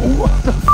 What the